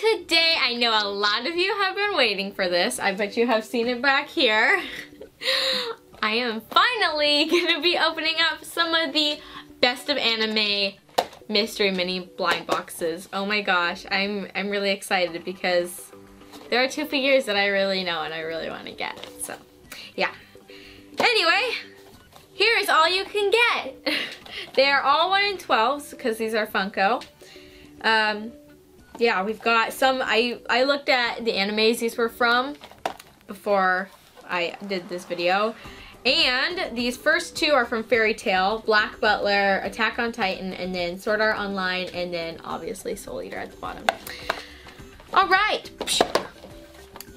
today I know a lot of you have been waiting for this. I bet you have seen it back here. I am finally gonna be opening up some of the best of anime mystery mini blind boxes. Oh my gosh, I'm I'm really excited because there are two figures that I really know and I really want to get. So, yeah. Anyway, here is all you can get. they are all 1 in 12s because these are Funko. Um, yeah, we've got some, I, I looked at the animes these were from before I did this video. And these first two are from Fairy Tail, Black Butler, Attack on Titan, and then Sword Art Online, and then obviously Soul Eater at the bottom. All right,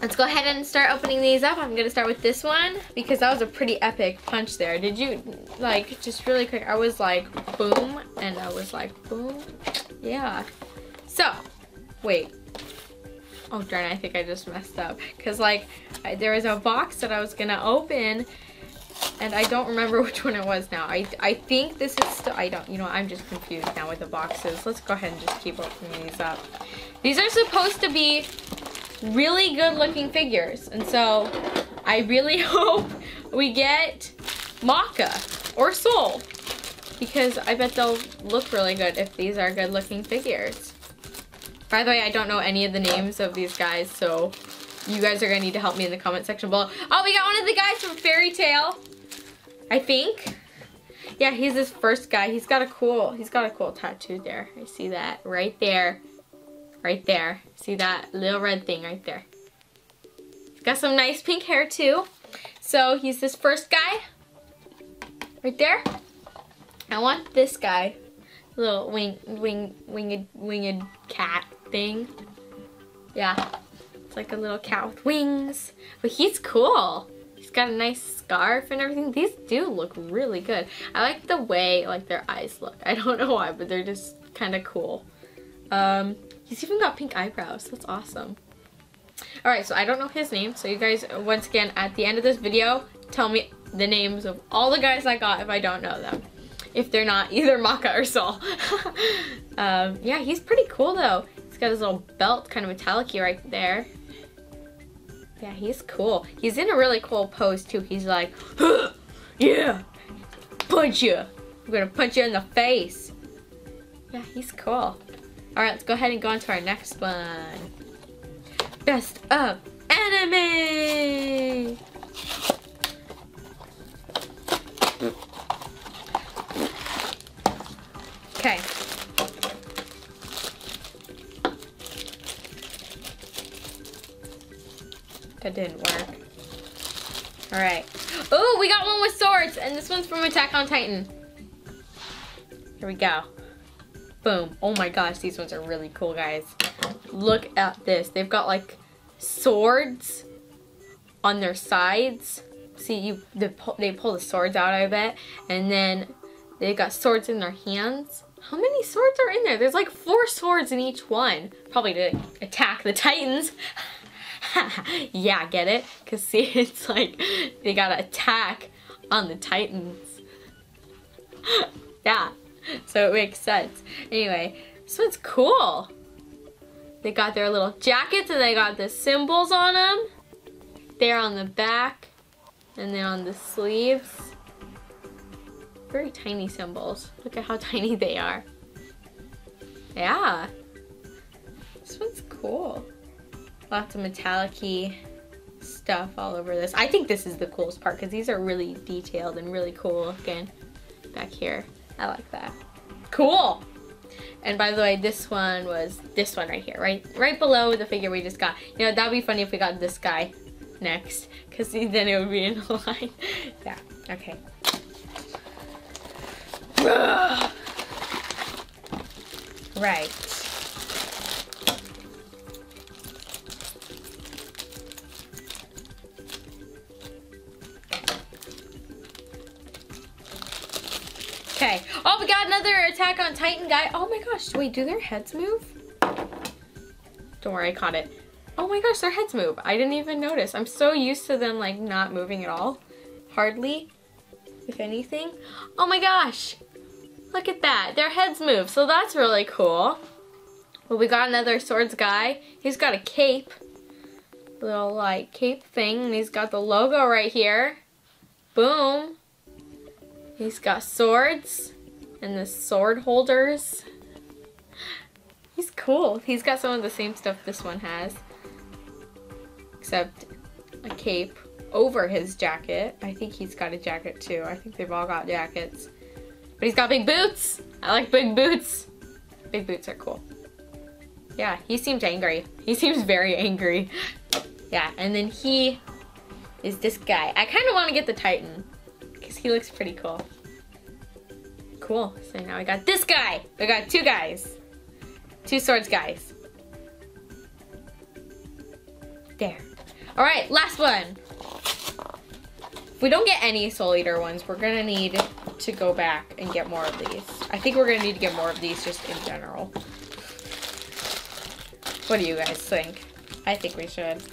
let's go ahead and start opening these up. I'm gonna start with this one because that was a pretty epic punch there. Did you, like, just really quick, I was like, boom, and I was like, boom, yeah. So, wait, Oh darn, I think I just messed up. Cause like, I, there was a box that I was gonna open and I don't remember which one it was now. I, I think this is still, I don't, you know, I'm just confused now with the boxes. Let's go ahead and just keep opening these up. These are supposed to be really good looking figures. And so I really hope we get Maka or Soul because I bet they'll look really good if these are good looking figures. By the way, I don't know any of the names of these guys, so you guys are gonna need to help me in the comment section below. Oh, we got one of the guys from Fairy Tail, I think. Yeah, he's this first guy. He's got a cool, he's got a cool tattoo there. I see that right there. Right there. See that little red thing right there. He's got some nice pink hair too. So he's this first guy. Right there. I want this guy. Little wing, wing, winged, winged cat thing. Yeah. It's like a little cat with wings. But he's cool. He's got a nice scarf and everything. These do look really good. I like the way like their eyes look. I don't know why, but they're just kind of cool. Um, he's even got pink eyebrows. That's awesome. Alright, so I don't know his name. So you guys, once again, at the end of this video, tell me the names of all the guys I got if I don't know them. If they're not either Maka or Soul. um, yeah, he's pretty cool though. Got his little belt, kind of metallic right there. Yeah, he's cool. He's in a really cool pose too. He's like, yeah, punch you. I'm gonna punch you in the face. Yeah, he's cool. All right, let's go ahead and go on to our next one. Best of anime. Didn't work. All right. Oh, we got one with swords, and this one's from Attack on Titan. Here we go. Boom. Oh my gosh, these ones are really cool, guys. Look at this. They've got like swords on their sides. See, you they pull, they pull the swords out, I bet, and then they've got swords in their hands. How many swords are in there? There's like four swords in each one. Probably to attack the titans. yeah, get it? Because see, it's like they gotta attack on the Titans. yeah, so it makes sense. Anyway, this one's cool. They got their little jackets and they got the symbols on them. They're on the back and then on the sleeves. Very tiny symbols. Look at how tiny they are. Yeah. This one's cool. Lots of metallic stuff all over this. I think this is the coolest part because these are really detailed and really cool looking back here. I like that. Cool! And by the way, this one was this one right here, right right below the figure we just got. You know, that'd be funny if we got this guy next because then it would be in a line. yeah, okay. right. Oh, we got another Attack on Titan guy. Oh my gosh. Wait, do their heads move? Don't worry, I caught it. Oh my gosh, their heads move. I didn't even notice. I'm so used to them like not moving at all. Hardly, if anything. Oh my gosh. Look at that. Their heads move. So that's really cool. Well, we got another swords guy. He's got a cape. Little like cape thing. And he's got the logo right here. Boom. He's got swords and the sword holders. He's cool. He's got some of the same stuff this one has. Except a cape over his jacket. I think he's got a jacket too. I think they've all got jackets. But he's got big boots. I like big boots. Big boots are cool. Yeah, he seems angry. He seems very angry. Yeah, and then he is this guy. I kind of want to get the Titan because he looks pretty cool. Cool. So now I got this guy. I got two guys. Two swords guys. There. All right, last one. If we don't get any Soul Eater ones, we're gonna need to go back and get more of these. I think we're gonna need to get more of these just in general. What do you guys think? I think we should.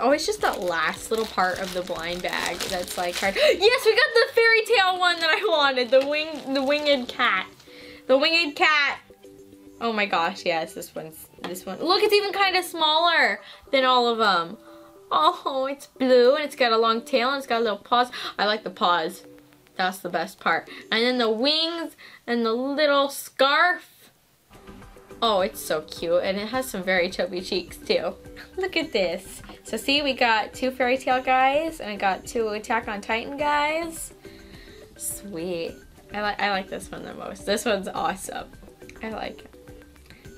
Always just that last little part of the blind bag that's like hard. Yes, we got the Fairy Tail one that I wanted. The wing, the winged cat. The winged cat. Oh my gosh, yes, this one's, this one. Look, it's even kind of smaller than all of them. Oh, it's blue and it's got a long tail and it's got a little paws. I like the paws. That's the best part. And then the wings and the little scarf. Oh, it's so cute. And it has some very chubby cheeks too. Look at this. So see, we got two Fairy Tail guys and I got two Attack on Titan guys. Sweet. I, li I like this one the most. This one's awesome. I like it.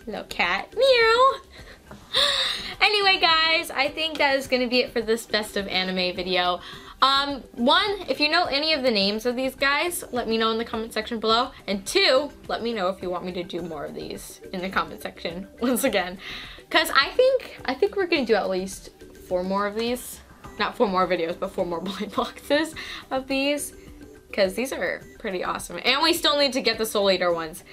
Little cat. Meow. anyway, guys, I think that is going to be it for this best of anime video. Um, one, if you know any of the names of these guys, let me know in the comment section below. And two, let me know if you want me to do more of these in the comment section once again. Cause I think, I think we're gonna do at least four more of these. Not four more videos, but four more blind boxes of these. Cause these are pretty awesome. And we still need to get the Soul Eater ones.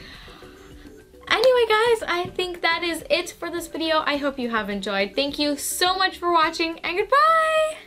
Anyway guys, I think that is it for this video. I hope you have enjoyed. Thank you so much for watching and goodbye!